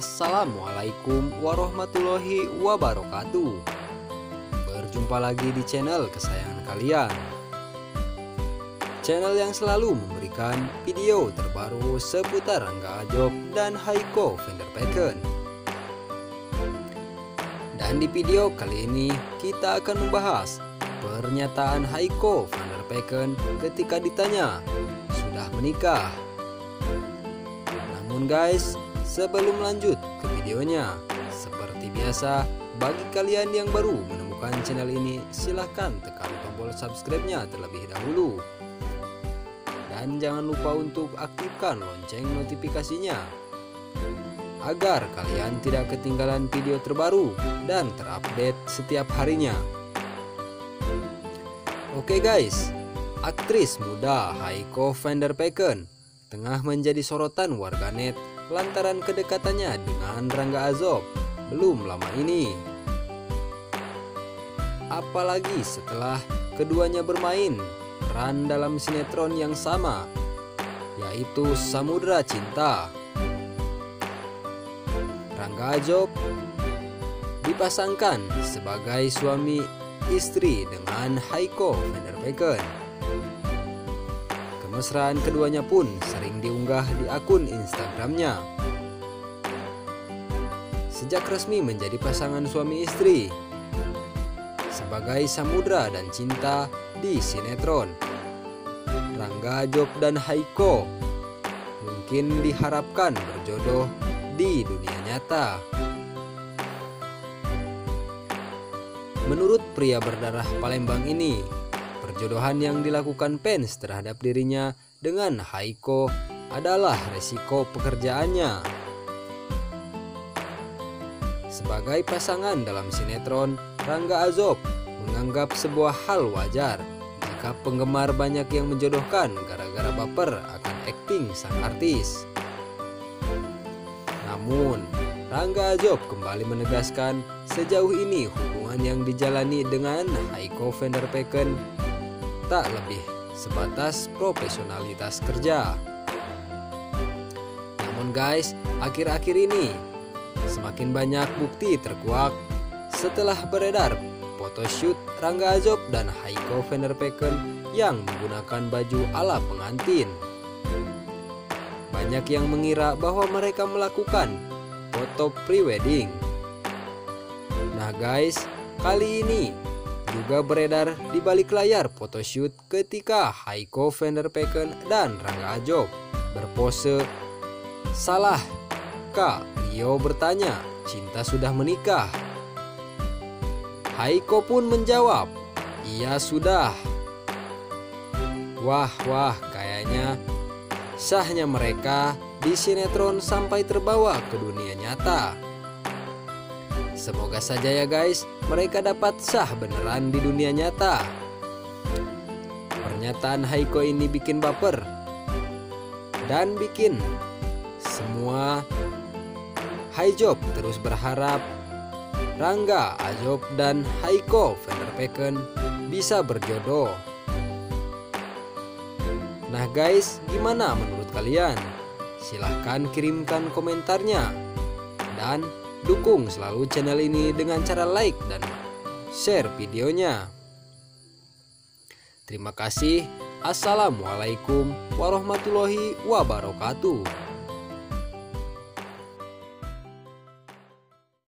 Assalamualaikum warahmatullahi wabarakatuh. Berjumpa lagi di channel kesayangan kalian. Channel yang selalu memberikan video terbaru seputar Rangga Ajob dan Haiko Vanderpecken Dan di video kali ini kita akan membahas pernyataan Haiko Vanderpecken ketika ditanya sudah menikah? Namun guys, sebelum lanjut ke videonya, seperti biasa, bagi kalian yang baru menemukan channel ini, silahkan tekan tombol subscribe-nya terlebih dahulu. Dan jangan lupa untuk aktifkan lonceng notifikasinya, agar kalian tidak ketinggalan video terbaru dan terupdate setiap harinya. Oke guys, aktris muda Haiko Vanderpecken tengah menjadi sorotan warganet lantaran kedekatannya dengan Rangga Azob belum lama ini. Apalagi setelah keduanya bermain peran dalam sinetron yang sama, yaitu Samudra Cinta. Rangga Azob dipasangkan sebagai suami istri dengan Haiko Vanderpecken. Kemesraan keduanya pun sering diunggah di akun Instagramnya. Sejak resmi menjadi pasangan suami istri, sebagai samudra dan cinta di sinetron, Rangga Job dan Haiko mungkin diharapkan berjodoh di dunia nyata. Menurut pria berdarah Palembang ini, Perjodohan yang dilakukan fans terhadap dirinya dengan Haiko adalah resiko pekerjaannya. Sebagai pasangan dalam sinetron, Rangga Azob menganggap sebuah hal wajar jika penggemar banyak yang menjodohkan gara-gara baper akan akting sang artis. Namun, Rangga Azob kembali menegaskan sejauh ini hubungan yang dijalani dengan Haiko Vanderpecken tak lebih sebatas profesionalitas kerja. Namun guys, akhir-akhir ini semakin banyak bukti terkuak setelah beredar photoshoot Rangga Azob dan Haiko Vanderpecken yang menggunakan baju ala pengantin. Banyak yang mengira bahwa mereka melakukan foto pre-wedding. Nah guys, kali ini juga beredar di balik layar photoshoot ketika Haiko Vanderpecken dan Rangga Ajob berpose. Salah, Kak Rio bertanya, cinta sudah menikah? Haiko pun menjawab, iya sudah. Wah, wah, kayaknya sahnya mereka di sinetron sampai terbawa ke dunia nyata. Semoga saja ya guys, mereka dapat sah beneran di dunia nyata. Pernyataan Haiko ini bikin baper dan bikin semua Haijob terus berharap Rangga, Ajob, dan Haiko Vanderpecken bisa berjodoh. Nah guys, gimana menurut kalian? Silahkan kirimkan komentarnya. Dan Dukung selalu channel ini dengan cara like dan share videonya. Terima kasih. Assalamualaikum warahmatullahi wabarakatuh.